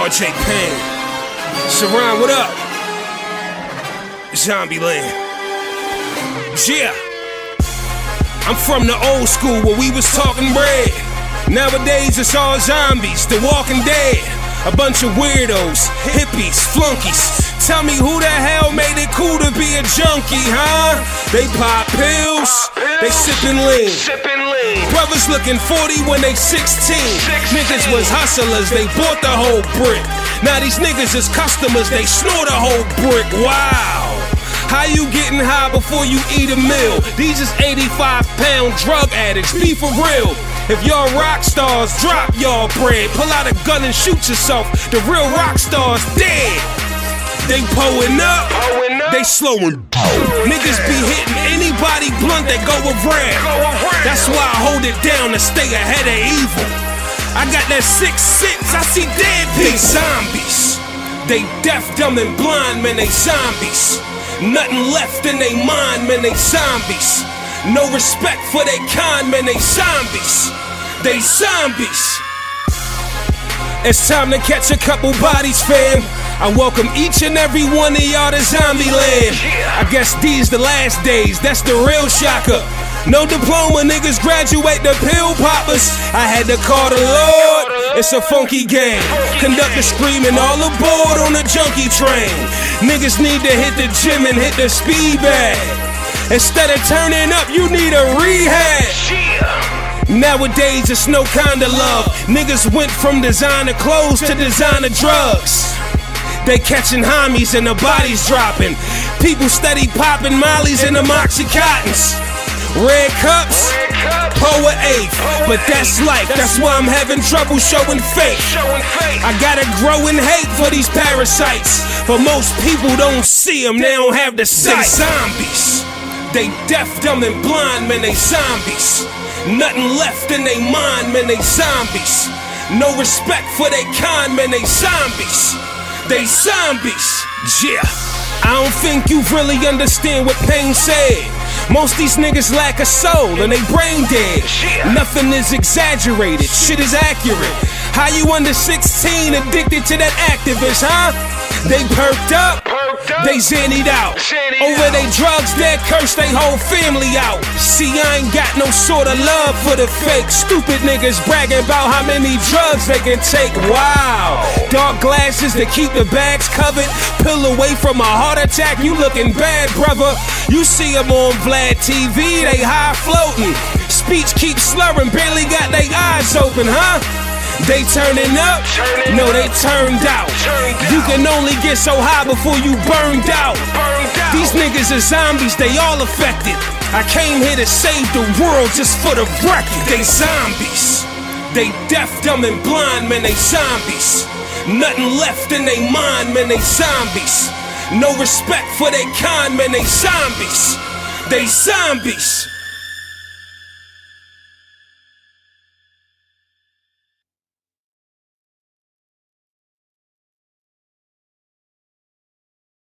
RJ Payne. Sarom, what up? Zombieland. Yeah. I'm from the old school where we was talking bread. Nowadays it's all zombies, the walking dead. A bunch of weirdos, hippies, flunkies. Tell me who the hell made it cool to be a junkie, huh? They pop pills, they sippin' lean. Brothers looking 40 when they 16. Niggas was hustlers, they bought the whole brick. Now these niggas is customers, they snort a whole brick. Wow. How you getting high before you eat a meal? These is 85 pound drug addicts, be for real. If y'all rock stars, drop y'all bread. Pull out a gun and shoot yourself. The real rock stars dead. They pulling up, they slowing. Niggas be hitting anybody blunt that go around. That's why I hold it down to stay ahead of evil. I got that six six, I see dead people. They zombies. They deaf, dumb, and blind, man, they zombies. Nothing left in they mind, man, they zombies. No respect for they kind, man, they zombies. They zombies. It's time to catch a couple bodies, fam. I welcome each and every one of y'all to Zombieland. I guess these the last days, that's the real shocker. No diploma, niggas graduate the pill poppers. I had to call the Lord. It's a funky game. Conductor screaming all aboard on the junkie train. Niggas need to hit the gym and hit the speed bag. Instead of turning up, you need a rehab. Nowadays, it's no kind of love. Niggas went from designer clothes to designer drugs. They catching homies and the bodies dropping. People steady popping mollies and the moxycottons. Red cups, poet eighth. But that's life, that's why I'm having trouble showing faith. I got a growing hate for these parasites. But most people don't see them, they don't have the sight. They zombies. They deaf, dumb, and blind, man, they zombies. Nothing left in they mind, man, they zombies. No respect for they kind, man, they zombies. They zombies. Yeah. I don't think you really understand what Payne said. Most these niggas lack a soul and they brain dead. Nothing is exaggerated, shit is accurate. How you under 16 addicted to that Actavis, huh? They perked up, they zannied out. Over they drugs, they curse they whole family out. See, I ain't got no sort of love for the fake. Stupid niggas bragging about how many drugs they can take. Wow. Dark glasses to keep the bags covered. Pill away from a heart attack, you looking bad, brother. You see them on Vlad TV, they high floating. Speech keeps slurring, barely got their eyes open, huh? They turning up? No, they turned out. You can only get so high before you burned out. These niggas are zombies, they all affected. I came here to save the world just for the record. They zombies. They deaf, dumb, and blind, man, they zombies. Nothing left in they mind, man, they zombies. No respect for their kind, man, they zombies. They zombies.